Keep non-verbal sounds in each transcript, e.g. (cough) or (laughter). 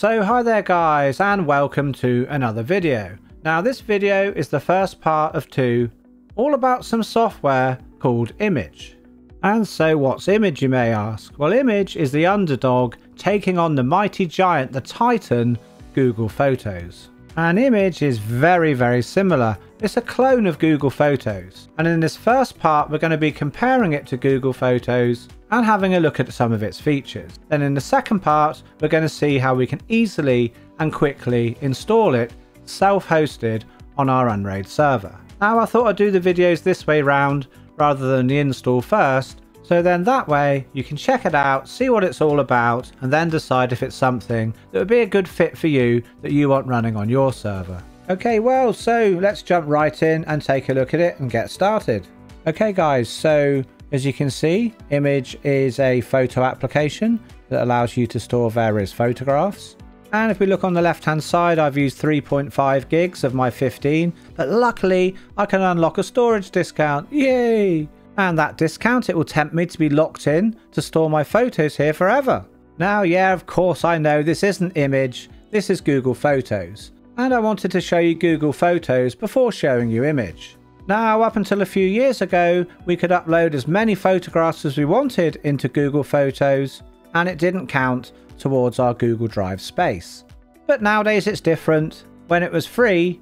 So hi there guys and welcome to another video. Now this video is the first part of two all about some software called Immich. And so what's Immich you may ask? Well Immich is the underdog taking on the mighty giant, the titan, Google Photos. And Immich is very very similar. It's a clone of Google Photos. And in this first part we're going to be comparing it to Google Photos and having a look at some of its features. Then in the second part we're going to see how we can easily and quickly install it self-hosted on our Unraid server. Now I thought I'd do the videos this way round rather than the install first, so then that way you can check it out, see what it's all about, and then decide if it's something that would be a good fit for you that you want running on your server. Okay, well, so let's jump right in and take a look at it and get started. Okay guys, so as you can see, Immich is a photo application that allows you to store various photographs. And if we look on the left hand side, I've used 3.5 gigs of my 15, but luckily I can unlock a storage discount. Yay! And that discount, it will tempt me to be locked in to store my photos here forever. Now, yeah, of course I know this isn't Immich, this is Google Photos. And I wanted to show you Google Photos before showing you Immich. Now, up until a few years ago, we could upload as many photographs as we wanted into Google Photos, and it didn't count towards our Google Drive space. But nowadays it's different. When it was free,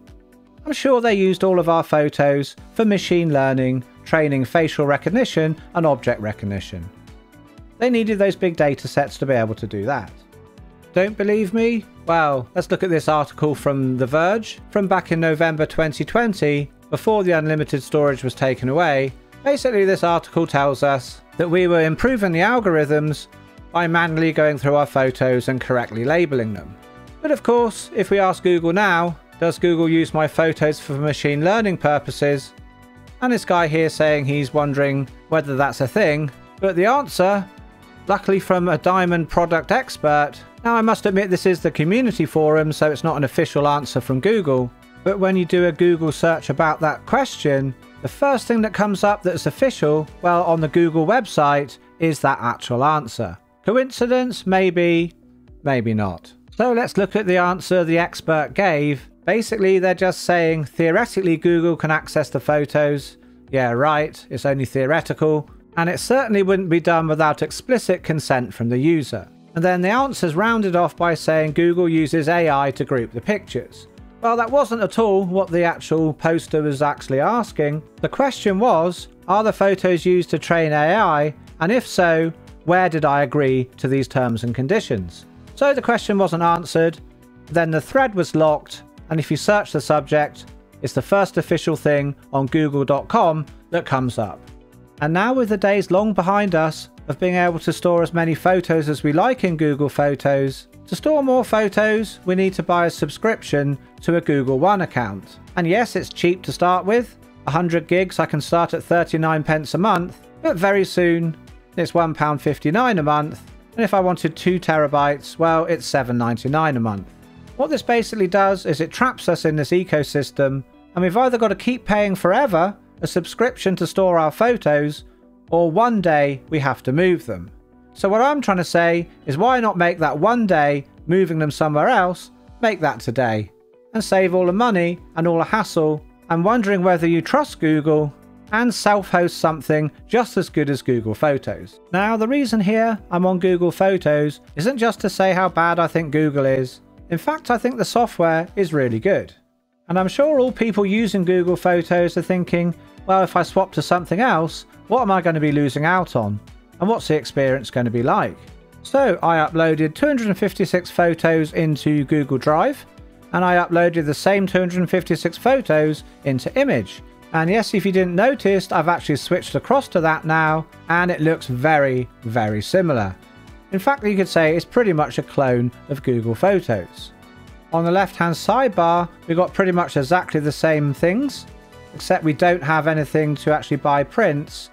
I'm sure they used all of our photos for machine learning, training facial recognition and object recognition. They needed those big data sets to be able to do that. Don't believe me? Well, let's look at this article from The Verge from back in November 2020, before the unlimited storage was taken away. Basically, this article tells us that we were improving the algorithms by manually going through our photos and correctly labeling them. But of course, if we ask Google now, does Google use my photos for machine learning purposes? And this guy here saying he's wondering whether that's a thing, but the answer, luckily from a diamond product expert, now I must admit this is the community forum so it's not an official answer from Google, but when you do a Google search about that question, the first thing that comes up that's official, well on the Google website, is that actual answer. Coincidence? Maybe, maybe not. So let's look at the answer the expert gave. Basically, they're just saying theoretically Google can access the photos. Yeah, right, it's only theoretical. And it certainly wouldn't be done without explicit consent from the user. And then the answer's rounded off by saying Google uses AI to group the pictures. Well, that wasn't at all what the actual poster was actually asking. The question was, are the photos used to train AI? And if so, where did I agree to these terms and conditions? So the question wasn't answered, then the thread was locked, and if you search the subject, it's the first official thing on google.com that comes up. And now with the days long behind us of being able to store as many photos as we like in Google Photos, to store more photos, we need to buy a subscription to a Google One account. And yes, it's cheap to start with. 100 gigs I can start at 39 pence a month, but very soon it's £1.59 a month, and if I wanted 2 terabytes, well, it's $7.99 a month. What this basically does is it traps us in this ecosystem, and we've either got to keep paying forever a subscription to store our photos, or one day we have to move them. So what I'm trying to say is why not make that one day moving them somewhere else, make that today, and save all the money and all the hassle. I'm wondering whether you trust Google and self-host something just as good as Google Photos. Now the reason here I'm on Google Photos isn't just to say how bad I think Google is. In fact I think the software is really good. And I'm sure all people using Google Photos are thinking, well if I swap to something else, what am I going to be losing out on? And what's the experience going to be like? So I uploaded 256 photos into Google Drive and I uploaded the same 256 photos into Immich and yes, if you didn't notice, I've actually switched across to that now, and it looks very, very similar. In fact, you could say it's pretty much a clone of Google Photos. On the left-hand sidebar, we've got pretty much exactly the same things, except we don't have anything to actually buy prints.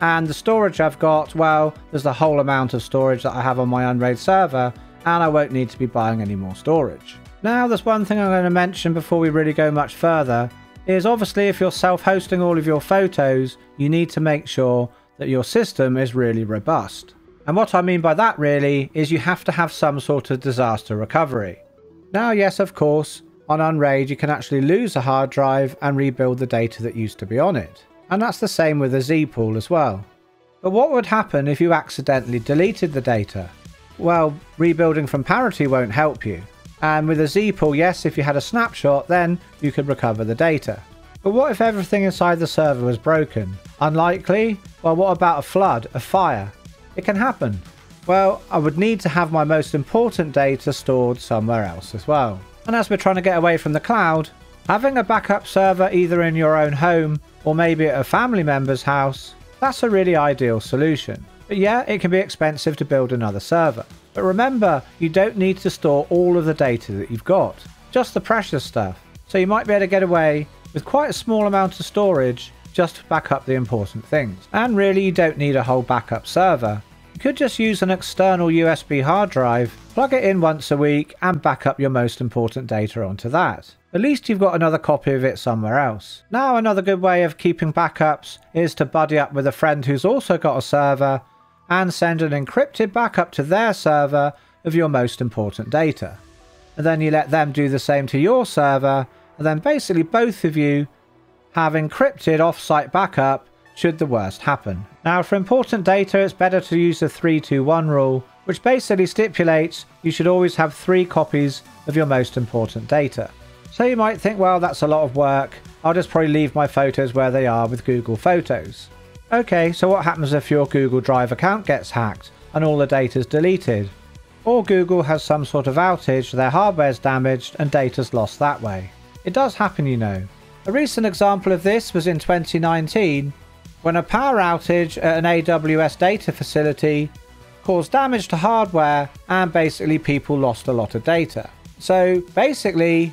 And the storage I've got, well, there's the whole amount of storage that I have on my Unraid server, and I won't need to be buying any more storage. Now, there's one thing I'm going to mention before we really go much further, is obviously if you're self-hosting all of your photos, you need to make sure that your system is really robust. And what I mean by that really is you have to have some sort of disaster recovery. Now, yes, of course, on Unraid you can actually lose a hard drive and rebuild the data that used to be on it. And that's the same with a Z-pool as well. But what would happen if you accidentally deleted the data? Well, rebuilding from parity won't help you. And with a Z-pool, yes, if you had a snapshot, then you could recover the data. But what if everything inside the server was broken? Unlikely? Well, what about a flood, a fire? It can happen. Well, I would need to have my most important data stored somewhere else as well. And as we're trying to get away from the cloud, having a backup server either in your own home or maybe at a family member's house, that's a really ideal solution. But yeah, it can be expensive to build another server. But remember, you don't need to store all of the data that you've got, just the precious stuff. So you might be able to get away with quite a small amount of storage just to back up the important things. And really, you don't need a whole backup server. You could just use an external USB hard drive, plug it in once a week, and back up your most important data onto that. At least you've got another copy of it somewhere else. Now, another good way of keeping backups is to buddy up with a friend who's also got a server and send an encrypted backup to their server of your most important data. And then you let them do the same to your server, and then basically both of you have encrypted off-site backup should the worst happen. Now for important data it's better to use the 321 rule, which basically stipulates you should always have three copies of your most important data. So you might think, well that's a lot of work, I'll just probably leave my photos where they are with Google Photos. Okay, so what happens if your Google Drive account gets hacked and all the data is deleted? Or Google has some sort of outage, their hardware's damaged and data's lost that way. It does happen, you know. A recent example of this was in 2019 when a power outage at an AWS data facility caused damage to hardware and basically people lost a lot of data. So basically,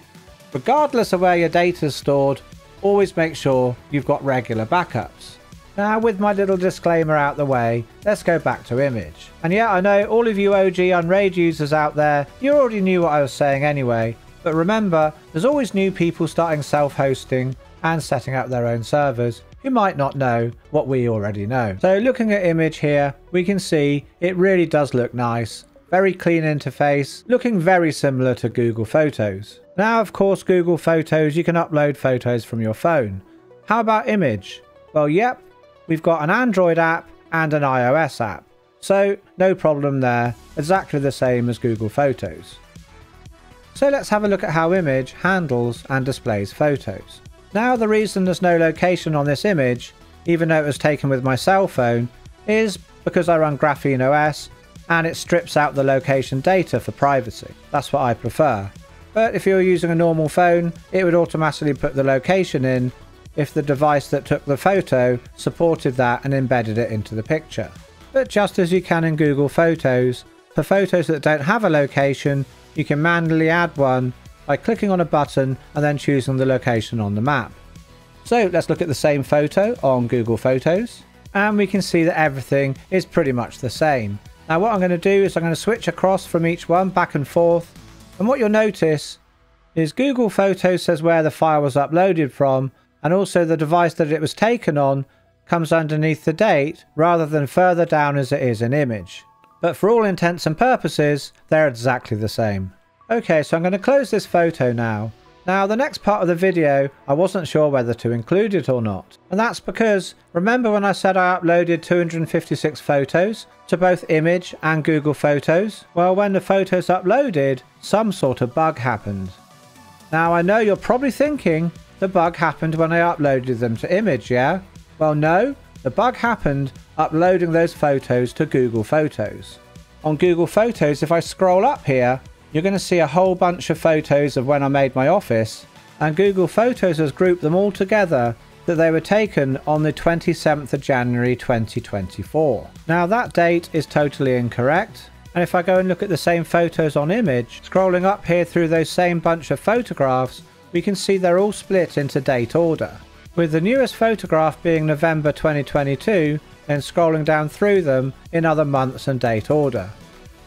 regardless of where your data is stored, always make sure you've got regular backups. Now with my little disclaimer out the way, let's go back to Immich. And yeah, I know all of you OG Unraid users out there, you already knew what I was saying anyway, but remember, there's always new people starting self-hosting and setting up their own servers who might not know what we already know. So looking at Immich here, we can see it really does look nice. Very clean interface, looking very similar to Google Photos. Now of course Google Photos, you can upload photos from your phone. How about Immich? Well yep, we've got an Android app and an iOS app. So no problem there, exactly the same as Google Photos. So let's have a look at how Immich handles and displays photos. Now the reason there's no location on this image, even though it was taken with my cell phone, is because I run Graphene OS and it strips out the location data for privacy. That's what I prefer. But if you're using a normal phone, it would automatically put the location in if the device that took the photo supported that and embedded it into the picture. But just as you can in Google Photos, for photos that don't have a location, you can manually add one by clicking on a button and then choosing the location on the map. So let's look at the same photo on Google Photos and we can see that everything is pretty much the same. Now what I'm going to do is I'm going to switch across from each one back and forth and what you'll notice is Google Photos says where the file was uploaded from and also the device that it was taken on comes underneath the date rather than further down as it is in Immich. But for all intents and purposes, they're exactly the same. Okay, so I'm going to close this photo now. Now, the next part of the video, I wasn't sure whether to include it or not. And that's because, remember when I said I uploaded 256 photos to both Immich and Google Photos? Well, when the photos uploaded, some sort of bug happened. Now, I know you're probably thinking, the bug happened when I uploaded them to Immich, yeah? Well, no, the bug happened uploading those photos to Google Photos. On Google Photos, if I scroll up here, you're going to see a whole bunch of photos of when I made my office, and Google Photos has grouped them all together that they were taken on the 27th of January 2024. Now that date is totally incorrect, and if I go and look at the same photos on Immich, scrolling up here through those same bunch of photographs, we can see they're all split into date order. With the newest photograph being November 2022, then scrolling down through them in other months and date order.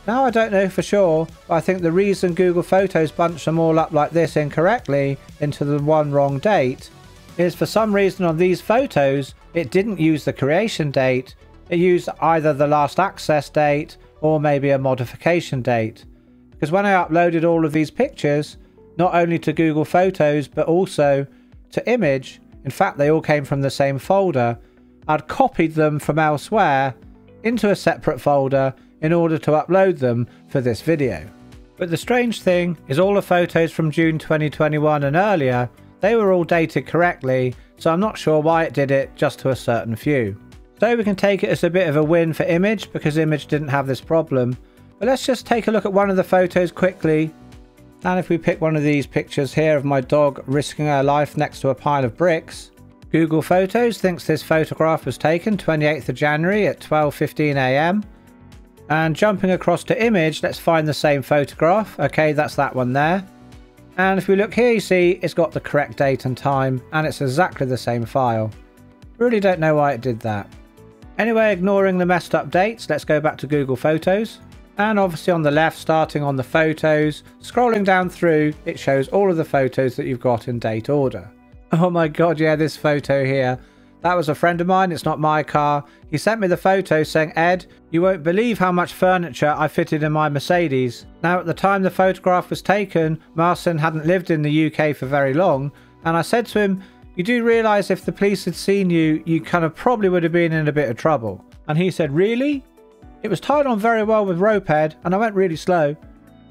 Now I don't know for sure, but I think the reason Google Photos bunched them all up like this incorrectly into the one wrong date is for some reason on these photos it didn't use the creation date, it used either the last access date or maybe a modification date. Because when I uploaded all of these pictures, not only to Google Photos but also to Immich, in fact they all came from the same folder, I'd copied them from elsewhere into a separate folder in order to upload them for this video. But the strange thing is all the photos from June 2021 and earlier, they were all dated correctly, so I'm not sure why it did it just to a certain few. So we can take it as a bit of a win for Immich because Immich didn't have this problem. But let's just take a look at one of the photos quickly. And if we pick one of these pictures here of my dog risking her life next to a pile of bricks, Google Photos thinks this photograph was taken 28th of January at 12.15am. And jumping across to Immich, let's find the same photograph. Okay, that's that one there. And if we look here, you see it's got the correct date and time, and it's exactly the same file. Really don't know why it did that. Anyway, ignoring the messed up dates, let's go back to Google Photos. And obviously on the left, starting on the photos, scrolling down through, it shows all of the photos that you've got in date order. (laughs) Oh my god, yeah, this photo here. That was a friend of mine, it's not my car. He sent me the photo saying, Ed, you won't believe how much furniture I fitted in my Mercedes. Now, at the time the photograph was taken, Marcin hadn't lived in the UK for very long, and I said to him, you do realise if the police had seen you, you kind of probably would have been in a bit of trouble. And he said, Really? It was tied on very well with rope Ed, and I went really slow.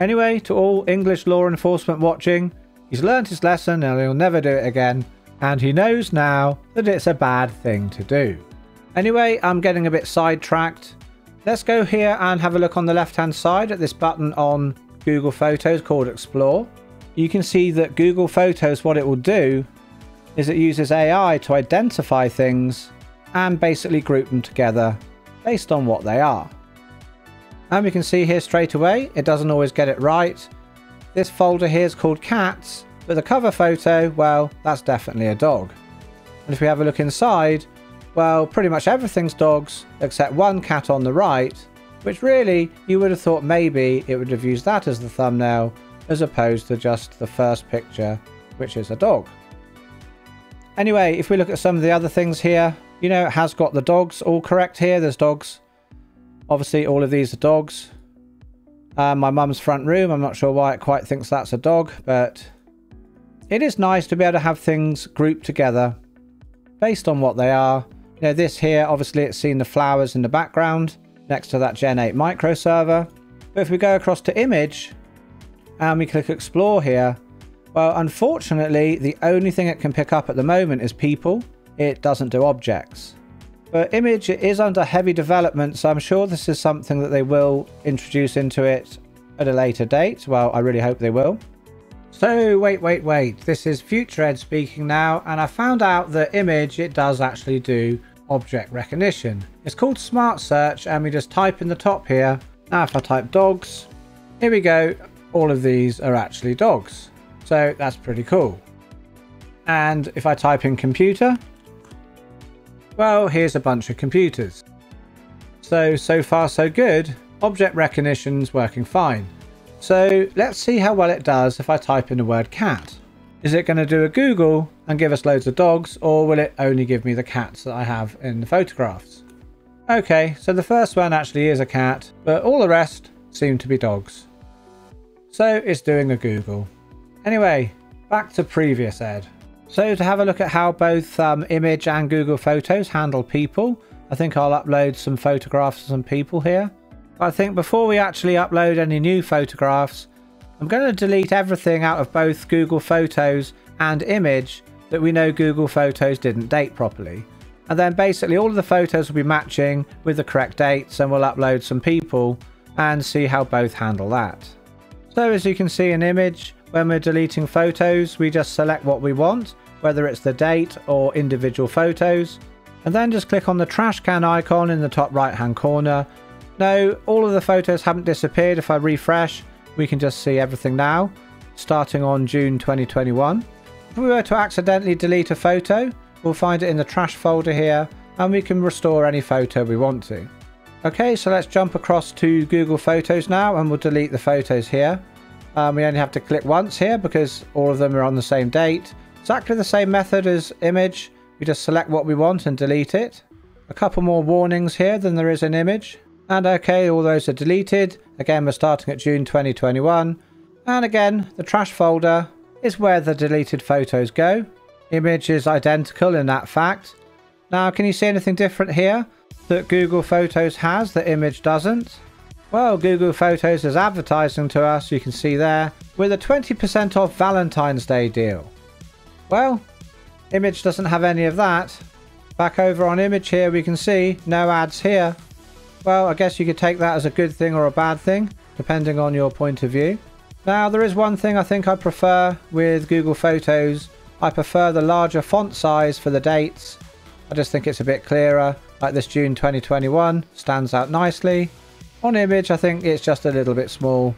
Anyway, to all English law enforcement watching, he's learned his lesson and he'll never do it again. And he knows now that it's a bad thing to do. Anyway, I'm getting a bit sidetracked. Let's go here and have a look on the left hand side at this button on Google Photos called Explore. You can see that Google Photos, what it will do is it uses AI to identify things and basically group them together based on what they are. And we can see here straight away, it doesn't always get it right. This folder here is called cats, but the cover photo, well, that's definitely a dog. And if we have a look inside, well, pretty much everything's dogs except one cat on the right, which really you would have thought maybe it would have used that as the thumbnail as opposed to just the first picture, which is a dog. Anyway, if we look at some of the other things here, you know, it has got the dogs all correct here. There's dogs. Obviously, all of these are dogs. Uh, my mum's front room, I'm not sure why it quite thinks that's a dog, but it is nice to be able to have things grouped together based on what they are. You know, this here, obviously it's seen the flowers in the background next to that Gen 8 micro server. But if we go across to Immich and we click explore here, well, unfortunately, the only thing it can pick up at the moment is people. It doesn't do objects. But Immich is under heavy development, so I'm sure this is something that they will introduce into it at a later date. Well, I really hope they will. So, wait, wait, wait. This is Future Ed speaking now, and I found out that Immich, it does actually do object recognition. It's called Smart Search, and we just type in the top here. Now, if I type dogs, here we go. All of these are actually dogs. So that's pretty cool. And if I type in computer, well, here's a bunch of computers. So, so far so good. Object recognition's working fine. So let's see how well it does if I type in the word cat. Is it going to do a Google and give us loads of dogs or will it only give me the cats that I have in the photographs? Okay, so the first one actually is a cat, but all the rest seem to be dogs. So it's doing a Google. Anyway, back to previous Ed. So to have a look at how both um, Immich and Google Photos handle people, I think I'll upload some photographs of some people here. I think before we actually upload any new photographs, I'm going to delete everything out of both Google Photos and Immich that we know Google Photos didn't date properly. And then basically all of the photos will be matching with the correct dates and we'll upload some people and see how both handle that. So as you can see in Immich, when we're deleting photos, we just select what we want, whether it's the date or individual photos, and then just click on the trash can icon in the top right hand corner. Now, all of the photos haven't disappeared. If I refresh, we can just see everything now, starting on June 2021. If we were to accidentally delete a photo, we'll find it in the trash folder here, and we can restore any photo we want to. Okay, so let's jump across to Google Photos now, and we'll delete the photos here. Um, we only have to click once here because all of them are on the same date. Exactly the same method as Immich. We just select what we want and delete it. a couple more warnings here than there is in Immich. And okay, all those are deleted. Again, we're starting at June 2021. And again, the trash folder is where the deleted photos go. Immich is identical in that fact. Now, can you see anything different here that Google Photos has that Immich doesn't? Well, Google Photos is advertising to us, you can see there, with a 20% off Valentine's Day deal. Well, Immich doesn't have any of that. Back over on Immich here, we can see no ads here. Well, I guess you could take that as a good thing or a bad thing, depending on your point of view. Now, there is one thing I think I prefer with Google Photos. I prefer the larger font size for the dates. I just think it's a bit clearer, like this June 2021 stands out nicely. On Immich, I think it's just a little bit small.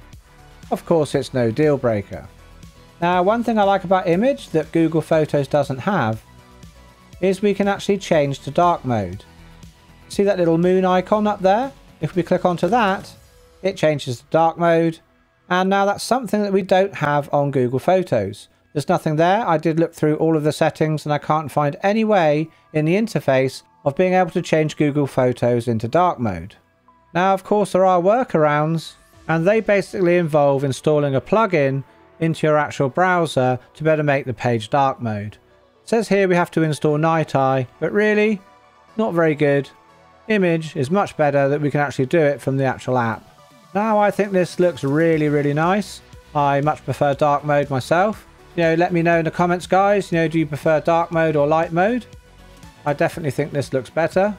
Of course, it's no deal breaker. Now, one thing I like about Immich that Google Photos doesn't have is we can actually change to dark mode. See that little moon icon up there? If we click onto that, it changes to dark mode. And now that's something that we don't have on Google Photos. There's nothing there. I did look through all of the settings and I can't find any way in the interface of being able to change Google Photos into dark mode. Now, of course, there are workarounds and they basically involve installing a plugin into your actual browser to better make the page dark mode. It says here we have to install Night Eye, but really, not very good. Immich is much better that we can actually do it from the actual app. Now I think this looks really, really nice. I much prefer dark mode myself. You know, let me know in the comments, guys. You know, do you prefer dark mode or light mode? I definitely think this looks better.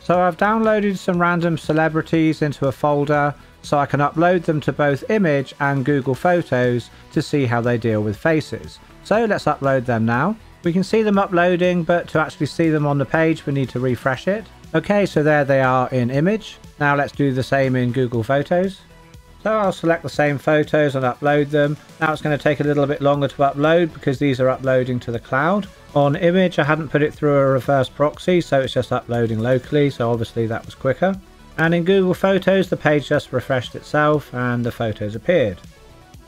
So I've downloaded some random celebrities into a folder so I can upload them to both Immich and Google Photos to see how they deal with faces. So let's upload them now. We can see them uploading, but to actually see them on the page, we need to refresh it. Okay, so there they are in Immich. Now let's do the same in Google Photos. So I'll select the same photos and upload them. Now it's going to take a little bit longer to upload because these are uploading to the cloud. On Immich, I hadn't put it through a reverse proxy, so it's just uploading locally, so obviously that was quicker. And in Google Photos, the page just refreshed itself and the photos appeared.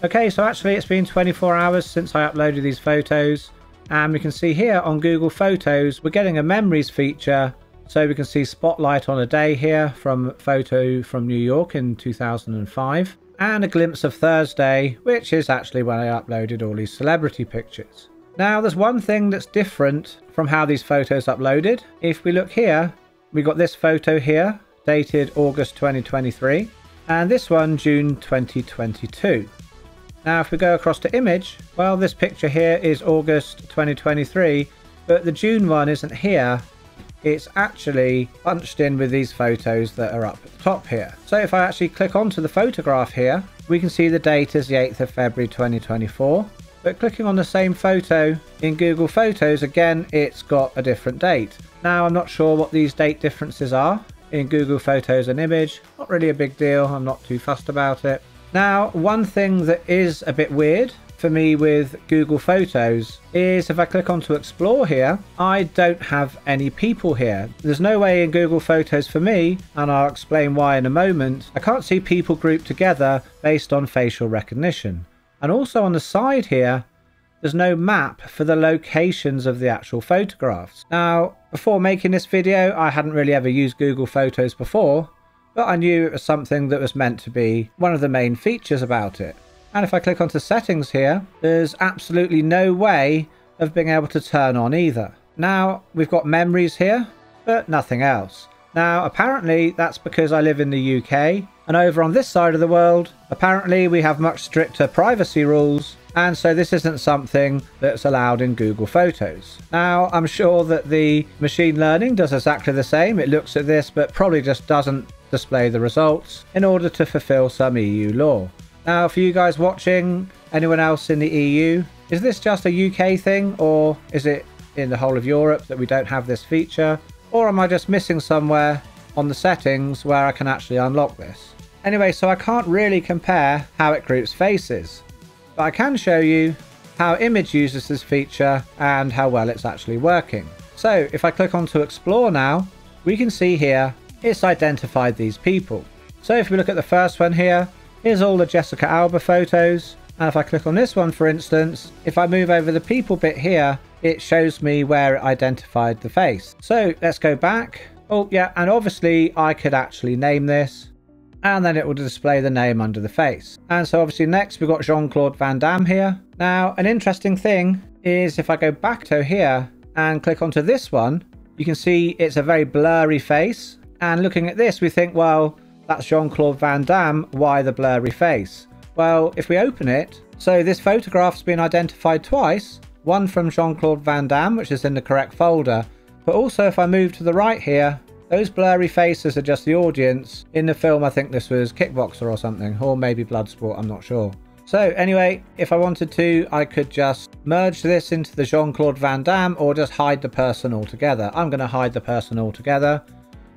Okay, so actually it's been 24 hours since I uploaded these photos. And we can see here on Google Photos, we're getting a memories feature. So we can see spotlight on a day here from photo from New York in 2005. And a glimpse of Thursday, which is actually when I uploaded all these celebrity pictures. Now there's one thing that's different from how these photos uploaded. If we look here, we got this photo here dated August 2023, and this one June 2022. Now, if we go across to Immich, well, this picture here is August 2023, but the June one isn't here. It's actually bunched in with these photos that are up at the top here. So if I actually click onto the photograph here, we can see the date is the 8th of February 2024. But clicking on the same photo in Google Photos, again, it's got a different date. Now, I'm not sure what these date differences are in Google Photos and Immich. Not really a big deal, I'm not too fussed about it. Now, one thing that is a bit weird for me with Google Photos is if I click onto Explore here, I don't have any people here. There's no way in Google Photos for me, and I'll explain why in a moment, I can't see people grouped together based on facial recognition. And also on the side here, there's no map for the locations of the actual photographs. Now, before making this video, I hadn't really ever used Google Photos before, but I knew it was something that was meant to be one of the main features about it. And if I click onto settings here, there's absolutely no way of being able to turn on either. Now, we've got memories here, but nothing else. Now, apparently that's because I live in the UK, and over on this side of the world, apparently we have much stricter privacy rules and so this isn't something that's allowed in Google Photos. Now, I'm sure that the machine learning does exactly the same. It looks at this, but probably just doesn't display the results in order to fulfill some EU law. Now, for you guys watching, anyone else in the EU, is this just a UK thing or is it in the whole of Europe that we don't have this feature? Or am I just missing somewhere on the settings where I can actually unlock this? Anyway, so I can't really compare how it groups faces but I can show you how Immich uses this feature and how well it's actually working. So if I click on to explore now, we can see here it's identified these people. So if we look at the first one here, here's all the Jessica Alba photos. And if I click on this one, for instance, if I move over the people bit here, it shows me where it identified the face. So let's go back Oh yeah, and obviously I could actually name this and then it will display the name under the face. And so obviously next we've got Jean-Claude Van Damme here. Now an interesting thing is if I go back to here and click onto this one, you can see it's a very blurry face. And looking at this, we think, well, that's Jean-Claude Van Damme, why the blurry face? Well, if we open it, so this photograph's been identified twice, one from Jean-Claude Van Damme, which is in the correct folder, but also if I move to the right here, those blurry faces are just the audience. In the film, I think this was Kickboxer or something, or maybe Bloodsport, I'm not sure. So anyway, if I wanted to, I could just merge this into the Jean-Claude Van Damme or just hide the person altogether. I'm going to hide the person altogether.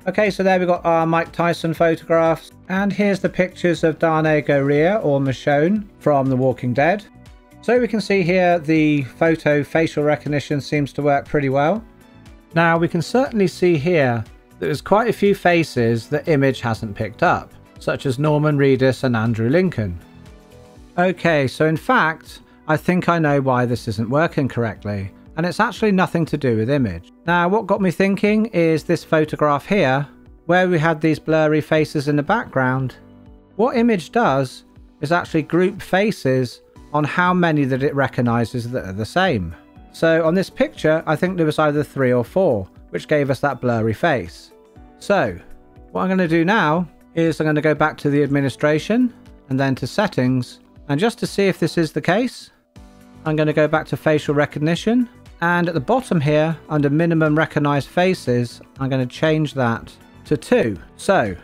Okay, so there we got our Mike Tyson photographs. And here's the pictures of Danai Gurira or Michonne from The Walking Dead. So we can see here the photo facial recognition seems to work pretty well. Now we can certainly see here that there's quite a few faces that Immich hasn't picked up, such as Norman Reedus and Andrew Lincoln. Okay, so in fact, I think I know why this isn't working correctly, and it's actually nothing to do with Immich. Now, what got me thinking is this photograph here, where we had these blurry faces in the background. What Immich does is actually group faces on how many that it recognizes that are the same. So on this picture, I think there was either three or four, which gave us that blurry face. So what I'm going to do now is I'm going to go back to the administration and then to settings. And just to see if this is the case, I'm going to go back to facial recognition. And at the bottom here, under minimum recognized faces, I'm going to change that to two. So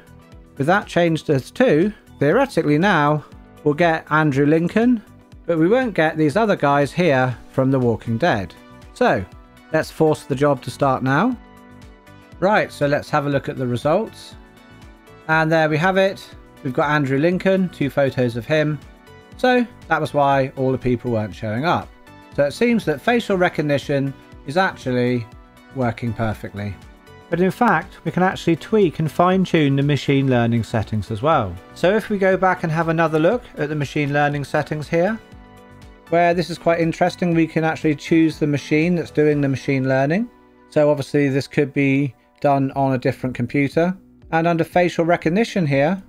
with that changed as two, theoretically now we'll get Andrew Lincoln, but we won't get these other guys here from The Walking Dead. So let's force the job to start now. Right, so let's have a look at the results. And there we have it. We've got Andrew Lincoln, two photos of him. So that was why all the people weren't showing up. So it seems that facial recognition is actually working perfectly. But in fact, we can actually tweak and fine tune the machine learning settings as well. So if we go back and have another look at the machine learning settings here, where this is quite interesting, we can actually choose the machine that's doing the machine learning. So obviously this could be done on a different computer. And under facial recognition here,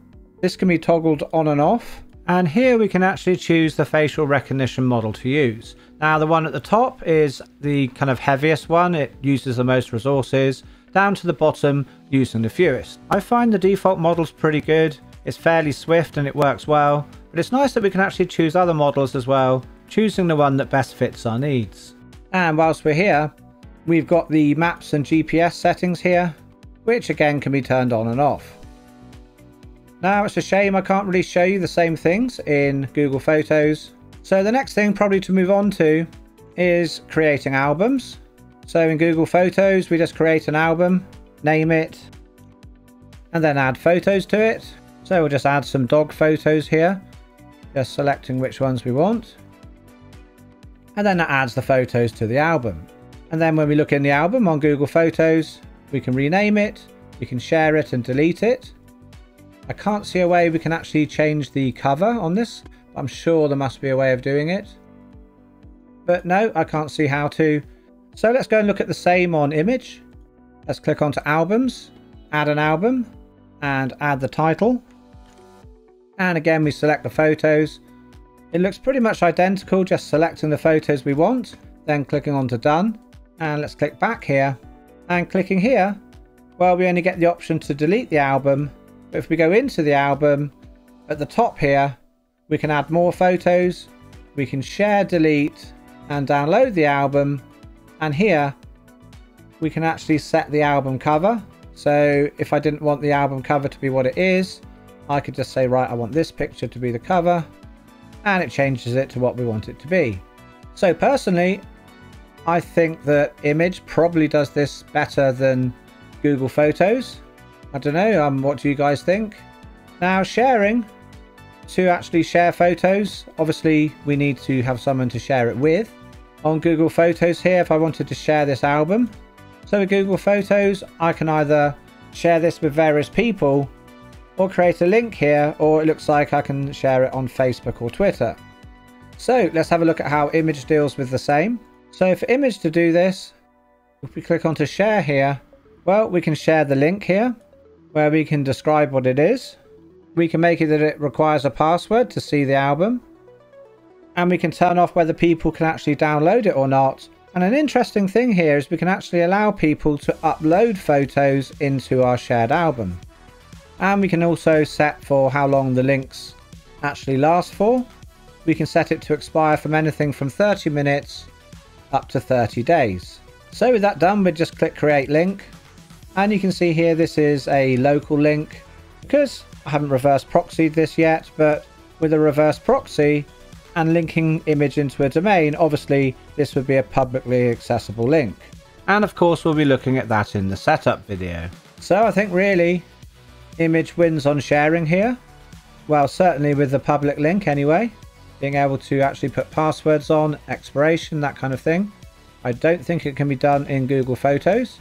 this can be toggled on and off. And here we can actually choose the facial recognition model to use. Now the one at the top is the kind of heaviest one. It uses the most resources down to the bottom using the fewest. I find the default model's pretty good. It's fairly swift and it works well, but it's nice that we can actually choose other models as well, choosing the one that best fits our needs. And whilst we're here, We've got the maps and GPS settings here, which again can be turned on and off. Now it's a shame I can't really show you the same things in Google Photos. So the next thing probably to move on to is creating albums. So in Google Photos, we just create an album, name it, and then add photos to it. So we'll just add some dog photos here, just selecting which ones we want. And then that adds the photos to the album. And then when we look in the album on Google Photos, we can rename it, we can share it and delete it. I can't see a way we can actually change the cover on this. I'm sure there must be a way of doing it. But no, I can't see how to. So let's go and look at the same on Immich. Let's click onto albums, add an album, and add the title. And again, we select the photos. It looks pretty much identical, just selecting the photos we want, then clicking on to done and let's click back here and clicking here well we only get the option to delete the album but if we go into the album at the top here we can add more photos we can share delete and download the album and here we can actually set the album cover so if I didn't want the album cover to be what it is I could just say right I want this picture to be the cover and it changes it to what we want it to be so personally I think that Immich probably does this better than Google Photos. I don't know, um, what do you guys think? Now sharing, to actually share photos, obviously we need to have someone to share it with. On Google Photos here, if I wanted to share this album, so with Google Photos, I can either share this with various people or create a link here, or it looks like I can share it on Facebook or Twitter. So let's have a look at how Immich deals with the same. So for Immich to do this, if we click on to share here, Well, we can share the link here where we can describe what it is. We can make it that it requires a password to see the album. And we can turn off whether people can actually download it or not. And an interesting thing here is we can actually allow people to upload photos into our shared album. And we can also set for how long the links actually last for. We can set it to expire from anything from 30 minutes up to 30 days. So with that done, we just click create link. And you can see here, this is a local link because I haven't reverse proxied this yet, but with a reverse proxy and linking Immich into a domain, obviously this would be a publicly accessible link. And of course, we'll be looking at that in the setup video. So I think really Immich wins on sharing here. Well, certainly with the public link anyway, being able to actually put passwords on, expiration, that kind of thing. I don't think it can be done in Google Photos.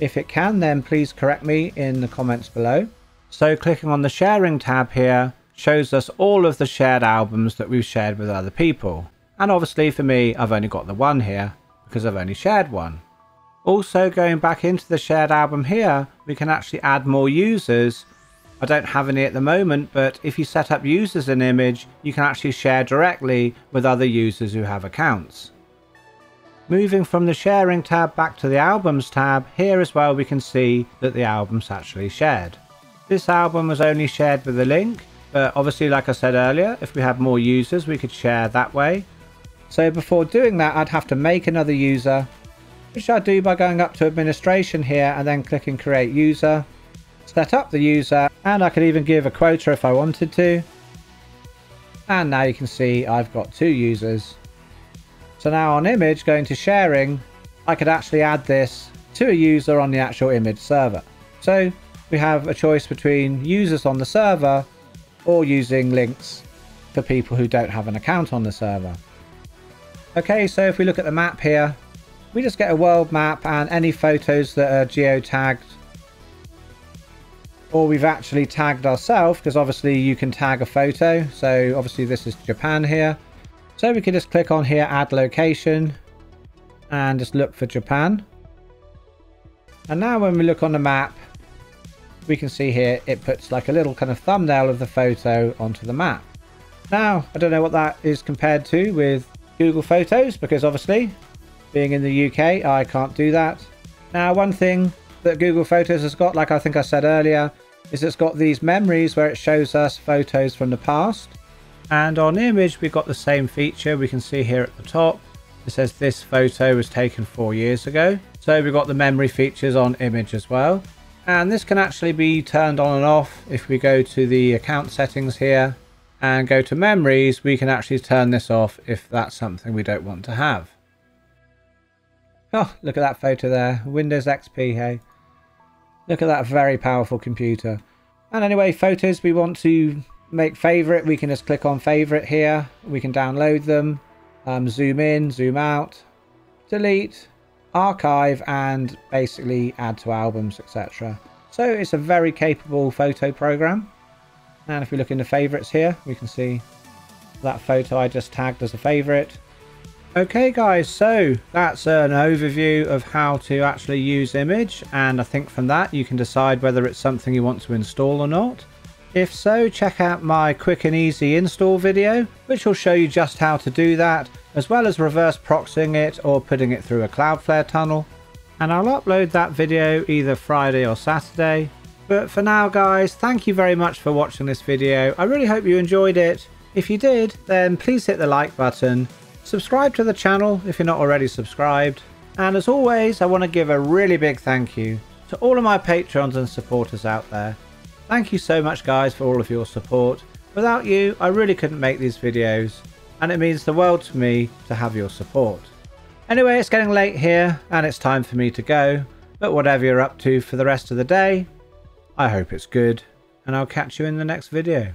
If it can, then please correct me in the comments below. So clicking on the sharing tab here shows us all of the shared albums that we've shared with other people. And obviously for me, I've only got the one here because I've only shared one. Also going back into the shared album here, we can actually add more users. I don't have any at the moment, but if you set up users in Immich, you can actually share directly with other users who have accounts. Moving from the sharing tab back to the albums tab, here as well we can see that the album's actually shared. This album was only shared with a link, but obviously like I said earlier, if we had more users we could share that way. So before doing that I'd have to make another user, which I do by going up to administration here and then clicking create user, set up the user, and I could even give a quota if I wanted to. And now you can see I've got two users so now on Immich, going to sharing, I could actually add this to a user on the actual Immich server. So we have a choice between users on the server or using links for people who don't have an account on the server. Okay, so if we look at the map here, we just get a world map and any photos that are geotagged or we've actually tagged ourselves because obviously you can tag a photo. So obviously this is Japan here. So we can just click on here, add location, and just look for Japan. And now when we look on the map, we can see here it puts like a little kind of thumbnail of the photo onto the map. Now, I don't know what that is compared to with Google Photos, because obviously, being in the UK, I can't do that. Now, one thing that Google Photos has got, like I think I said earlier, is it's got these memories where it shows us photos from the past. And on Immich, we've got the same feature. We can see here at the top, it says this photo was taken four years ago. So we've got the memory features on Immich as well. And this can actually be turned on and off. If we go to the account settings here and go to memories, we can actually turn this off if that's something we don't want to have. Oh, look at that photo there. Windows XP, hey. Look at that very powerful computer. And anyway, photos we want to make favorite, we can just click on favorite here. We can download them, um, zoom in, zoom out, delete, archive, and basically add to albums, etc. So it's a very capable photo program. And if we look in the favorites here, we can see that photo I just tagged as a favorite. Okay guys, so that's an overview of how to actually use Immich and I think from that you can decide whether it's something you want to install or not. If so, check out my quick and easy install video, which will show you just how to do that, as well as reverse proxying it or putting it through a Cloudflare tunnel. And I'll upload that video either Friday or Saturday. But for now guys, thank you very much for watching this video. I really hope you enjoyed it. If you did, then please hit the like button. Subscribe to the channel if you're not already subscribed. And as always, I want to give a really big thank you to all of my patrons and supporters out there. Thank you so much guys for all of your support. Without you, I really couldn't make these videos, and it means the world to me to have your support. Anyway, it's getting late here, and it's time for me to go, but whatever you're up to for the rest of the day, I hope it's good, and I'll catch you in the next video.